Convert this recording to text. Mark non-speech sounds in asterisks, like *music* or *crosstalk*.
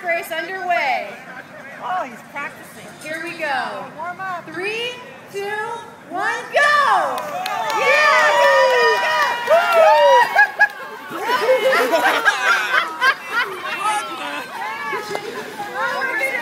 Foot race underway. Oh, he's practicing. Here we go. Warm up. Three, two, one, go! Yeah! Go, *laughs* *laughs* go!